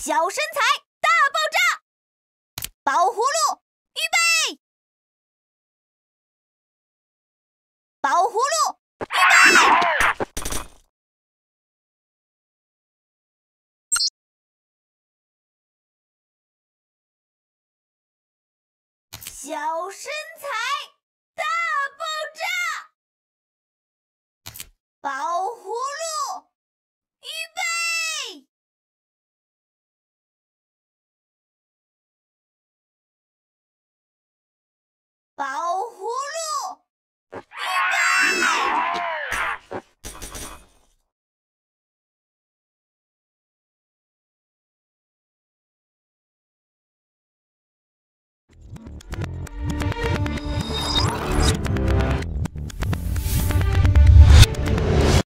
小身材。大爆炸宝葫芦预备宝葫芦预备小身材